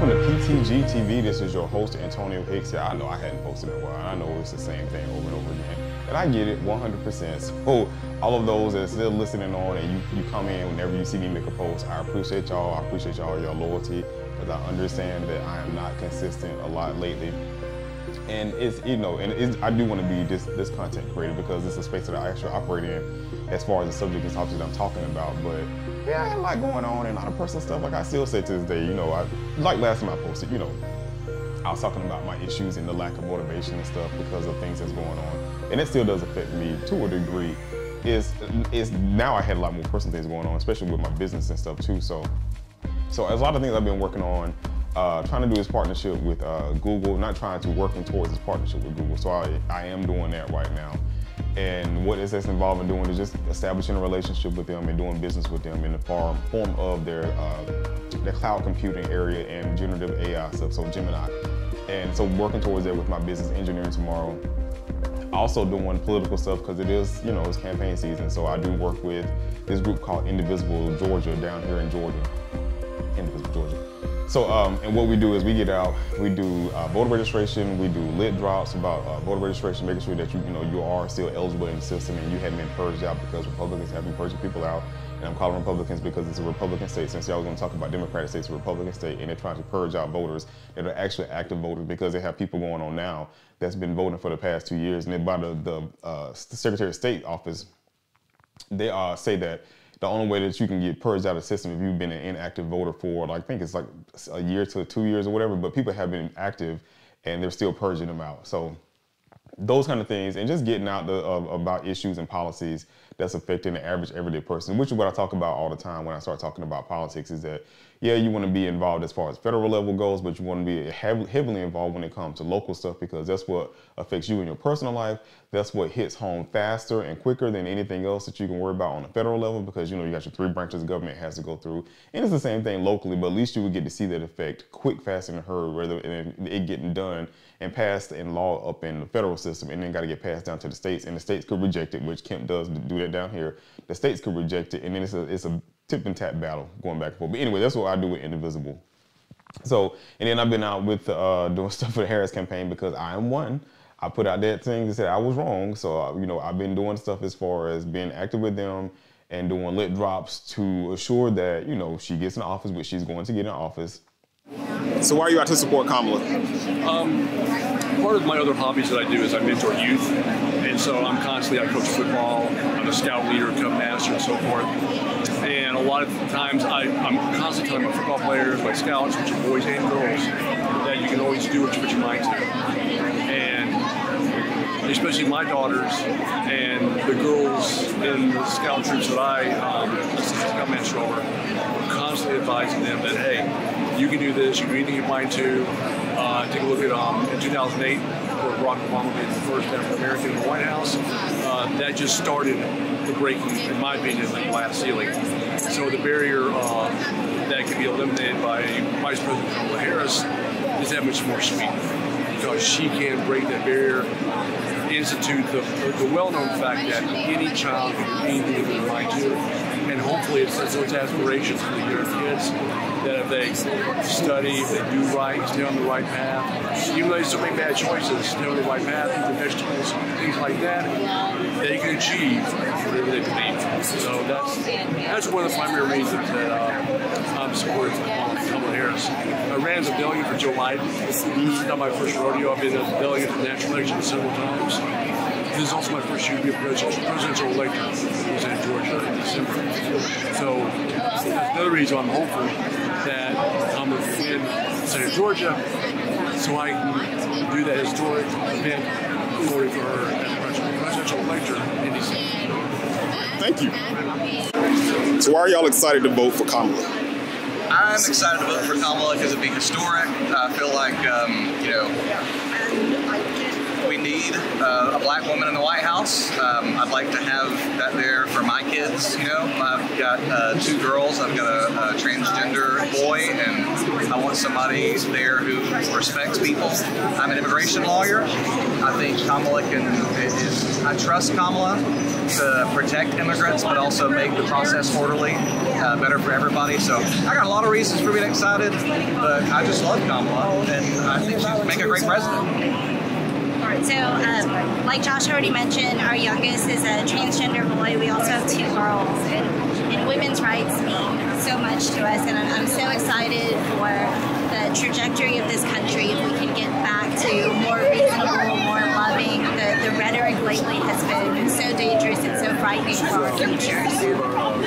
Welcome to PTG TV. This is your host, Antonio Hicks. Yeah, I know I hadn't posted in a while. I know it's the same thing over and over again. And I get it 100%. So, all of those that are still listening on and you, you come in whenever you see me make a post, I appreciate y'all. I appreciate y'all your loyalty because I understand that I am not consistent a lot lately. And it's, you know, and it's, I do want to be this, this content creator because it's a space that I actually operate in as far as the subject and topics that I'm talking about. But yeah, I had a lot going on and a lot of personal stuff. Like I still say to this day, you know, I like last time I posted, you know, I was talking about my issues and the lack of motivation and stuff because of things that's going on. And it still does affect me to a degree. Is is now I had a lot more personal things going on, especially with my business and stuff too. So so as a lot of things I've been working on, uh, trying to do this partnership with uh, Google, not trying to working towards this partnership with Google. So I, I am doing that right now. And what is this involved in doing is just establishing a relationship with them and doing business with them in the form, form of their, uh, their cloud computing area and generative AI stuff, so Gemini. And so working towards that with my business engineering tomorrow. Also doing political stuff because it is, you know, it's campaign season. So I do work with this group called Indivisible Georgia down here in Georgia. Indivisible Georgia. So, um, and what we do is we get out, we do uh, voter registration, we do lit drops about uh, voter registration, making sure that you, you know, you are still eligible in the system and you haven't been purged out because Republicans have been purging people out. And I'm calling Republicans because it's a Republican state. Since y'all was going to talk about Democratic states, a Republican state, and they're trying to purge out voters that are actually active voters because they have people going on now that's been voting for the past two years. And then by the, the uh, Secretary of State office, they uh, say that the only way that you can get purged out of the system if you've been an inactive voter for, like, I think it's like a year to two years or whatever, but people have been active and they're still purging them out. So those kind of things and just getting out the, uh, about issues and policies that's affecting the average everyday person, which is what I talk about all the time when I start talking about politics is that, yeah, you want to be involved as far as federal level goes, but you want to be heavily involved when it comes to local stuff because that's what affects you in your personal life. That's what hits home faster and quicker than anything else that you can worry about on a federal level because, you know, you got your three branches of government has to go through. And it's the same thing locally, but at least you would get to see that effect quick, fast, and hurry rather than it getting done and passed in law up in the federal system and then got to get passed down to the states and the states could reject it, which Kemp does do that down here. The states could reject it and then it's a, it's a tip and tap battle going back and forth. But anyway, that's what I do with Indivisible. So, and then I've been out with uh, doing stuff for the Harris campaign because I am one. I put out that thing that said I was wrong. So, uh, you know, I've been doing stuff as far as being active with them and doing lit drops to assure that, you know, she gets in office, which she's going to get in office. So why are you out to support Kamala? Um, part of my other hobbies that I do is I mentor youth. And so I'm constantly, I coach football, I'm a scout leader, cub master, and so forth. And a lot of times I, am constantly telling my football players, my scouts, which are boys and girls, that you can always do what you put your mind to. And especially my daughters and the girls in the scout troops that I um, scout master over, constantly advising them that, hey, you can do this, you can do anything you mind to. Take a look at um, in 2008, where Barack Obama became the first African American in the White House. Uh, that just started the breaking, in my opinion, of the glass ceiling. So the barrier uh, that can be eliminated by Vice President Kamala Harris is that much more sweet because she can break that barrier institute the, the well-known fact that any child can be anything they mind to, and hopefully it sets those aspirations for the young kids that if they study, if they do right, stay on the right path, even though they still make bad choices, stay on the right path, eat the vegetables, things like that, they can achieve whatever they believe. So that's that's one of the primary reasons that uh, I'm supporting Kamala Harris. I ran as a delegate for Joe Biden. This is not my first rodeo. I've been a delegate for national election several times. This is also my first year to be a presidential, presidential elector. I was in Georgia in December. So that's another reason I'm hopeful that I'm in the state of Georgia, so I can do that historic event for her as presidential elector in December. Thank you. So why are y'all excited to vote for Kamala? I'm excited to vote for Kamala because it'd be historic. I feel like, um, you know, we need uh, a black woman in the White House. Um, I'd like to have that there for my kids. You know, I've got uh, two girls. I've got a, a, transgender boy, and I want somebody there who respects people. I'm an immigration lawyer. I think Kamala can. I trust Kamala to protect immigrants, but also make the process orderly, uh, better for everybody. So I got a lot of reasons for being excited, but I just love Kamala, and I think she'd make a great president. Like Josh already mentioned, our youngest is a transgender boy. We also have two girls, and, and women's rights mean so much to us. And I'm, I'm so excited for the trajectory of this country if we can get back to more reasonable, more loving. The, the rhetoric lately has been so dangerous and so frightening for our future. So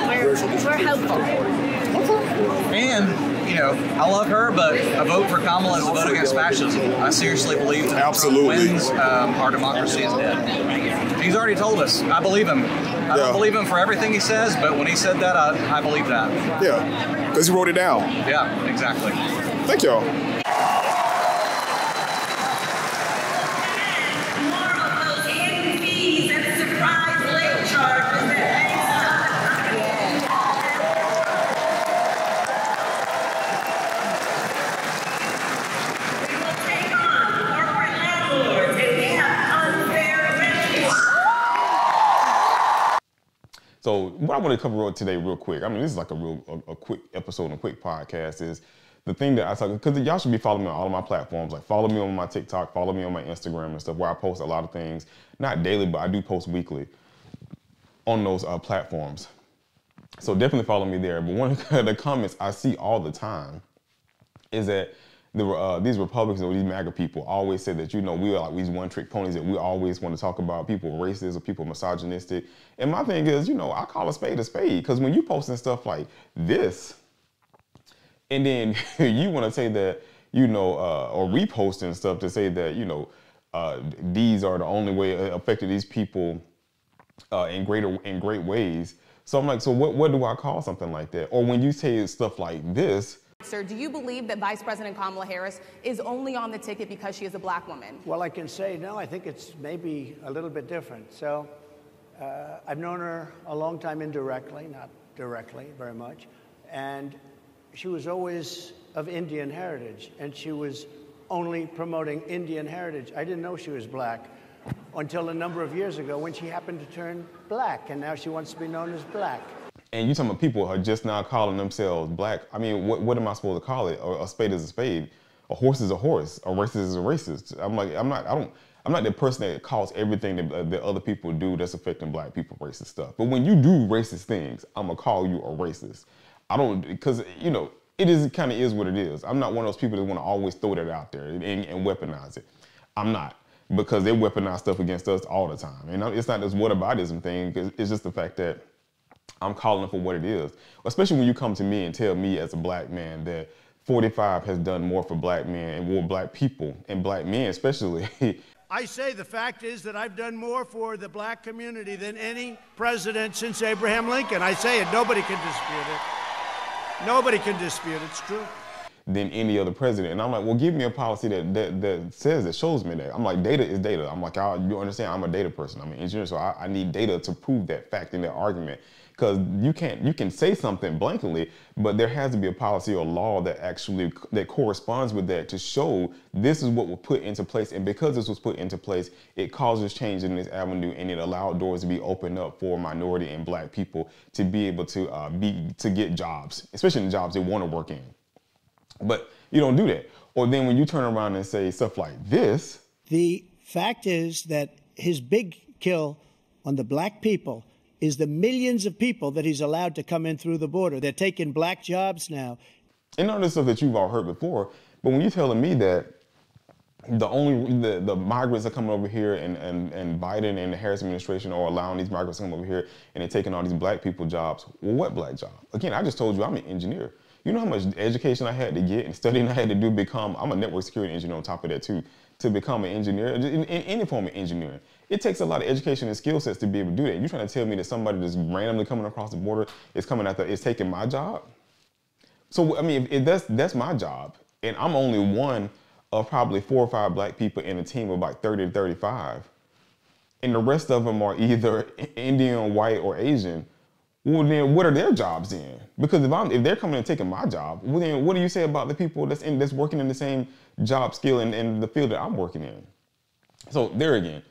we're, we're hopeful. And you know, I love her, but a vote for Kamala is a vote against fascism. I seriously believe that Absolutely. Wins, um, our democracy is dead. He's already told us. I believe him. I Yeah. don't believe him for everything he says, but when he said that, I, I believe that. Yeah, because he wrote it down. Yeah, exactly. Thank y'all. What I want to cover today real quick, I mean, this is like a real, a, a quick episode and a quick podcast is the thing that I talk, because y'all should be following me on all of my platforms. Like follow me on my TikTok, follow me on my Instagram and stuff where I post a lot of things, not daily, but I do post weekly on those uh, platforms. So definitely follow me there. But one of the comments I see all the time is that the, uh, these Republicans or these MAGA people always say that, you know, we are like these one trick ponies that we always want to talk about people racist or people misogynistic. And my thing is, you know, I call a spade a spade because when you posting stuff like this, and then you want to say that, you know, uh, or reposting stuff to say that, you know, uh, these are the only way it affected these people uh, in greater in great ways. So I'm like, so what what do I call something like that? Or when you say stuff like this, Sir, do you believe that Vice President Kamala Harris is only on the ticket because she is a black woman? Well, I can say no. I think it's maybe a little bit different. So, uh, I've known her a long time indirectly, not directly very much, and she was always of Indian heritage, and she was only promoting Indian heritage. I didn't know she was black until a number of years ago when she happened to turn black, and now she wants to be known as black. And you talking about people are just now calling themselves black. I mean, what, what am I supposed to call it? A, a spade is a spade. A horse is a horse. A racist is a racist. I'm like, I'm not, I don't, I'm not the person that calls everything that, uh, that other people do that's affecting black people racist stuff. But when you do racist things, I'm gonna call you a racist. I don't, because, you know, it is kind of is what it is. I'm not one of those people that want to always throw that out there and, and weaponize it. I'm not because they weaponize stuff against us all the time. And it's not this whataboutism thing. It's it's just the fact that I'm calling it for what it is. Especially when you come to me and tell me as a black man that 45 has done more for black men and more black people and black men especially. I say the fact is that I've done more for the black community than any president since Abraham Lincoln. I say it, nobody can dispute it. Nobody can dispute it. It's true. than any other president. And I'm like, well, give me a policy that that, that says that shows me that. I'm like, data is data. I'm like, I, you understand? I'm a data person. I'm an engineer, so I, I need data to prove that fact in that argument. Because you can't, you can say something blankly, but there has to be a policy or law that actually that corresponds with that to show this is what was put into place. And because this was put into place, it causes change in this avenue, and it allowed doors to be opened up for minority and black people to be able to uh, be to get jobs, especially in jobs they want to work in. But you don't do that. Or then when you turn around and say stuff like this, The fact is that his big kill on the black people is the millions of people that he's allowed to come in through the border. They're taking black jobs now. and all this stuff that you've all heard before, but when you're telling me that the only the, the migrants are coming over here and, and, and Biden and the Harris administration are allowing these migrants to come over here and they're taking all these black people jobs. Well, what black job? Again, I just told you I'm an engineer. You know how much education I had to get and studying I had to do become, I'm a network security engineer on top of that too, to become an engineer, in, in any form of engineering. It takes a lot of education and skill sets to be able to do that. You're trying to tell me that somebody that's randomly coming across the border is coming there, is taking my job? So I mean, if, if that's that's my job, and I'm only one of probably four or five black people in a team of like 30 to 35, and the rest of them are either Indian, white, or Asian. Well, then what are their jobs then? Because if I'm if they're coming and taking my job, well then what do you say about the people that's in that's working in the same job skill and in, the field that I'm working in? So there again,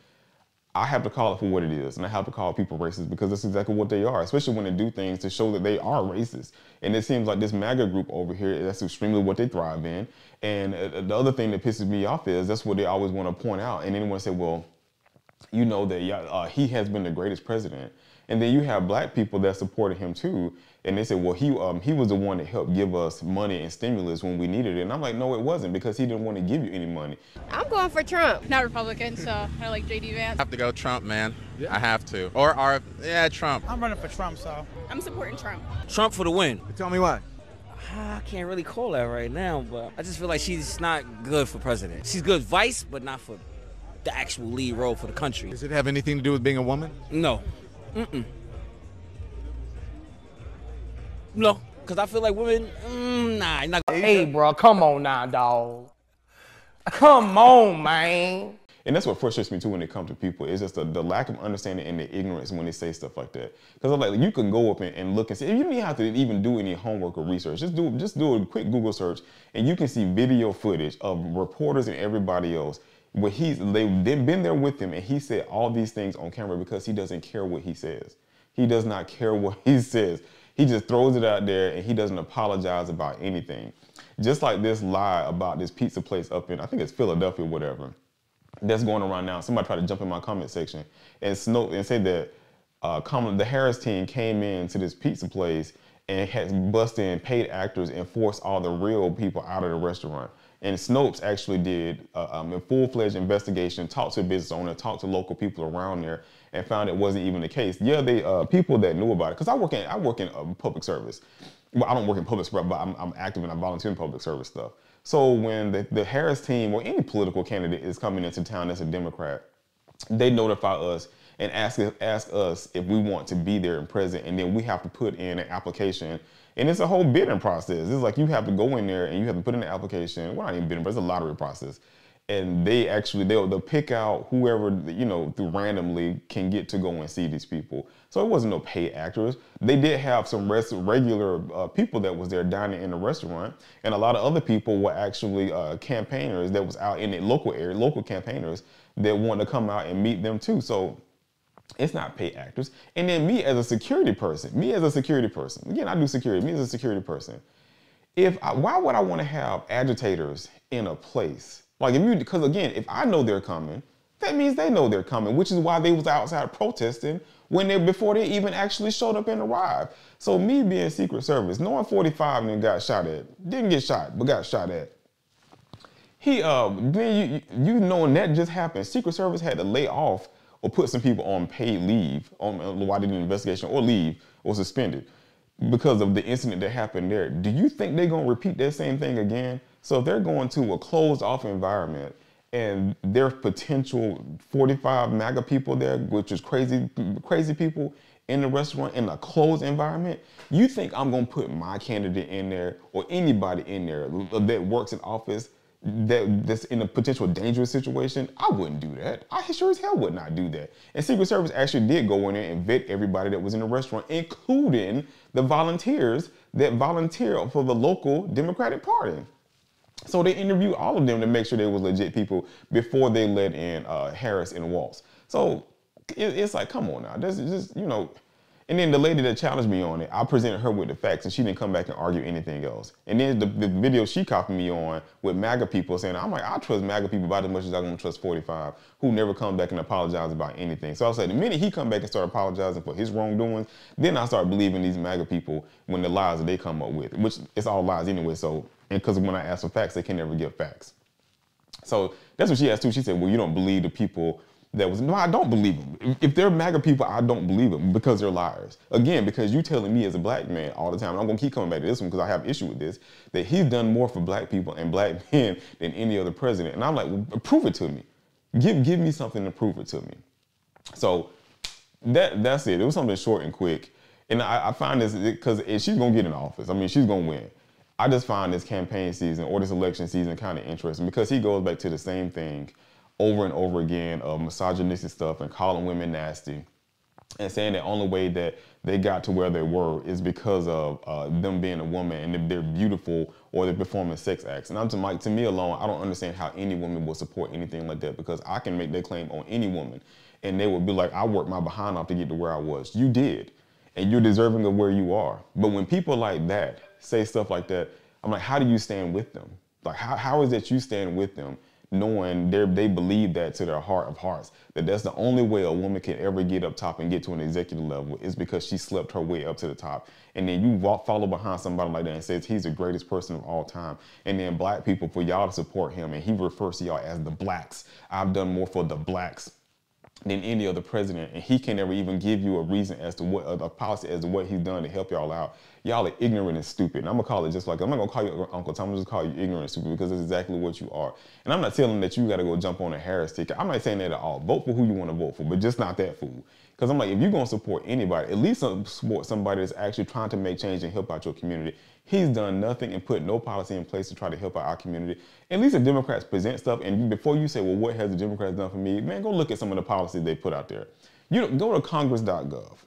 I have to call it for what it is, and I have to call people racist because that's exactly what they are, especially when they do things to show that they are racist. And it seems like this MAGA group over here, that's extremely what they thrive in. And uh, the other thing that pisses me off is that's what they always want to point out. And anyone say, well, you know that uh, he has been the greatest president. And then you have black people that supported him too. And they said, well, he um, he was the one that helped give us money and stimulus when we needed it. And I'm like, no, it wasn't because he didn't want to give you any money. I'm going for Trump. Not Republican, so I like JD Vance. I have to go Trump, man. Yeah. I have to. Or, or yeah, Trump. I'm running for Trump, so. I'm supporting Trump. Trump for the win. Tell me why. I can't really call that right now, but I just feel like she's not good for president. She's good vice, but not for the actual lead role for the country. Does it have anything to do with being a woman? No. Mm-mm. No, because I feel like women, mm, nah, not. Hey, bro, come on now, dog. Come on, man. And that's what frustrates me too when it comes to people. It's just the, the lack of understanding and the ignorance when they say stuff like that. Because I'm like, you can go up and, and, look and see. You don't even have to even do any homework or research. Just do just do a quick Google search, and you can see video footage of reporters and everybody else where he's they've been there with him, and he said all these things on camera because he doesn't care what he says. He does not care what he says. He just throws it out there and he doesn't apologize about anything. Just like this lie about this pizza place up in, I think it's Philadelphia, whatever, that's going around now. Somebody tried to jump in my comment section and snow and say that uh, the Harris team came in to this pizza place and had busted in paid actors and forced all the real people out of the restaurant. And Snopes actually did uh, um, a full-fledged investigation, talked to a business owner, talked to local people around there, and found it wasn't even the case. Yeah, they uh, people that knew about it, because I work in I work in uh, public service. Well, I don't work in public service, but I'm, I'm active and I volunteer in public service stuff. So when the, the Harris team or any political candidate is coming into town that's a Democrat, they notify us and ask ask us if we want to be there and present, and then we have to put in an application. And it's a whole bidding process. It's like you have to go in there and you have to put in an application. Well, not even bidding, but it's a lottery process. And they actually they'll, they'll pick out whoever you know through randomly can get to go and see these people. So it wasn't no paid actors. They did have some rest, regular uh, people that was there dining in the restaurant. And a lot of other people were actually uh, campaigners that was out in the local area local campaigners that wanted to come out and meet them too. So it's not paid actors and then me as a security person me as a security person again i do security me as a security person if I, why would i want to have agitators in a place like if you, because again, if I know they're coming, that means they know they're coming, which is why they was outside protesting when they before they even actually showed up and arrived. So me being Secret Service, knowing 45 and got shot at, didn't get shot, but got shot at. He, uh, then you, you knowing that just happened, Secret Service had to lay off or put some people on paid leave on uh, why they did an investigation or leave or suspended because of the incident that happened there. Do you think they're gonna repeat that same thing again? So if they're going to a closed off environment and there's potential 45 MAGA people there, which is crazy, crazy people in the restaurant in a closed environment, you think I'm gonna put my candidate in there or anybody in there that works in office that that's in a potential dangerous situation, I wouldn't do that. I sure as hell would not do that. And Secret Service actually did go in there and vet everybody that was in the restaurant, including the volunteers that volunteer for the local Democratic Party. So they interviewed all of them to make sure they was legit people before they let in uh, Harris and Walz. So it, it's like, come on now, this is just you know. And then the lady that challenged me on it, I presented her with the facts, and she didn't come back and argue anything else. And then the, the video she copied me on with MAGA people saying, I'm like, I trust MAGA people about as much as I'm gonna trust 45, who never come back and apologize about anything. So I said, the minute he come back and start apologizing for his wrongdoings, then I start believing these MAGA people when the lies that they come up with, which it's all lies anyway. So and because when I ask for facts, they can never give facts. So that's what she asked too. She said, well, you don't believe the people that was, no, I don't believe them. If they're MAGA people, I don't believe them because they're liars. Again, because you telling me as a black man all the time, and I'm gonna keep coming back to this one because I have issue with this, that he's done more for black people and black men than any other president. And I'm like, well, prove it to me. Give, give me something to prove it to me. So that that's it. It was something short and quick. And I, I find this because she's gonna get in office. I mean, she's gonna win. I just find this campaign season or this election season kind of interesting because he goes back to the same thing over and over again of misogynistic stuff and calling women nasty and saying the only way that they got to where they were is because of uh, them being a woman and if they're beautiful or they're performing sex acts. And I'm to Mike, to me alone, I don't understand how any woman will support anything like that because I can make that claim on any woman and they would be like, I worked my behind off to get to where I was. You did. And you're deserving of where you are. But when people like that say stuff like that, I'm like, how do you stand with them? Like, how, how is it you stand with them knowing they they believe that to their heart of hearts that that's the only way a woman can ever get up top and get to an executive level is because she slept her way up to the top. And then you walk follow behind somebody like that and says he's the greatest person of all time. And then black people for y'all to support him and he refers to y'all as the blacks. I've done more for the blacks than any other president, and he can never even give you a reason as to what a policy as to what he's done to help y'all out. Y'all are ignorant and stupid. And I'm gonna call it just like I'm not gonna call you Uncle Tom. I'm just call you ignorant and stupid because it's exactly what you are. And I'm not telling that you got to go jump on a Harris ticket. I'm not saying that at all. Vote for who you want to vote for, but just not that fool. Because I'm like, if you're gonna support anybody, at least support somebody that's actually trying to make change and help out your community. He's done nothing and put no policy in place to try to help out our community. At least the Democrats present stuff, and before you say, well, what has the Democrats done for me? Man, go look at some of the policies they put out there. You go to congress.gov.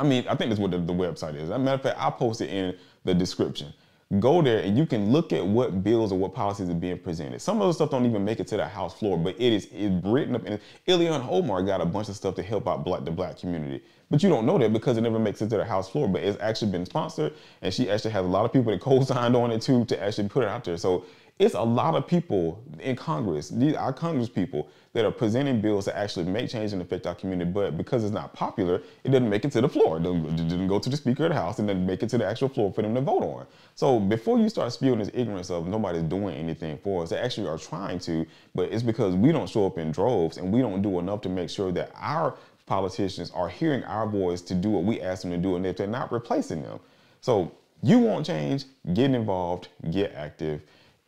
I mean, I think that's what the, the website is. As a matter of fact, I posted in the description. Go there and you can look at what bills or what policies are being presented. Some of the stuff don't even make it to the House floor, but it is it's written up. And Ilhan Omar got a bunch of stuff to help out black, the black community. But you don't know that because it never makes it to the House floor. But it's actually been sponsored, and she actually has a lot of people that co-signed on it too to actually put it out there. So it's a lot of people in Congress, these our Congress people, that are presenting bills to actually make change and affect our community. But because it's not popular, it doesn't make it to the floor. It didn't go to the Speaker of the House and then make it to the actual floor for them to vote on. So before you start spewing this ignorance of nobody's doing anything for us, they actually are trying to, but it's because we don't show up in droves and we don't do enough to make sure that our politicians are hearing our voice to do what we ask them to do and if they're not replacing them. So you want change, get involved, get active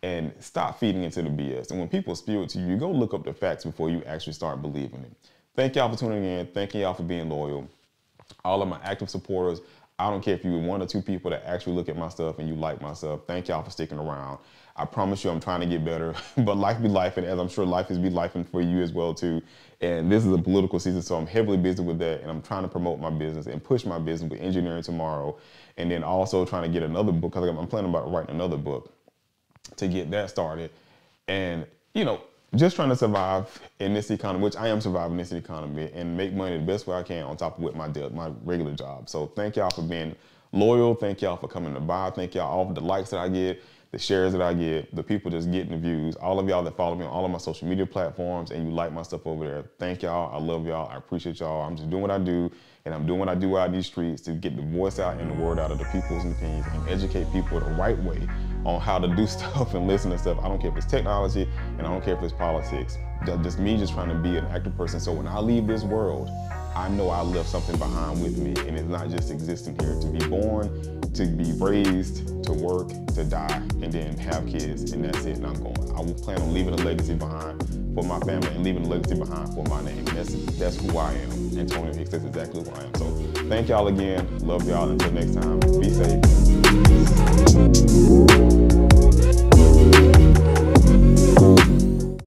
and stop feeding into the BS. And when people spew it to you, go look up the facts before you actually start believing it. Thank y'all for tuning in. Thank y'all for being loyal. All of my active supporters, I don't care if you're one or two people that actually look at my stuff and you like my stuff. Thank y'all for sticking around. I promise you I'm trying to get better, but life be life, and as I'm sure life is be life for you as well too. And this is a political season, so I'm heavily busy with that, and I'm trying to promote my business and push my business with engineering tomorrow, and then also trying to get another book because I'm planning about writing another book to get that started. And, you know, just trying to survive in this economy, which I am surviving this economy and make money the best way I can on top of with my debt my regular job. So thank y'all for being loyal. Thank y'all for coming to buy. Thank y'all all for the likes that I get, the shares that I get, the people just getting the views. All of y'all that follow me on all of my social media platforms and you like my stuff over there. Thank y'all. I love y'all. I appreciate y'all. I'm just doing what I do and I'm doing what I do out in these streets to get the voice out and the word out of the people's opinions and educate people the right way on how to do stuff and listen to stuff. I don't care if it's technology and I don't care if it's politics. Just me just trying to be an active person. So when I leave this world, I know I left something behind with me, and it's not just existing here. To be born, to be raised, to work, to die, and then have kids, and that's it, and I'm going. I will plan on leaving a legacy behind for my family and leaving a legacy behind for my name. That's, that's who I am. Antonio Hicks, that's exactly who I am. So thank y'all again. Love y'all. Until next time, be safe.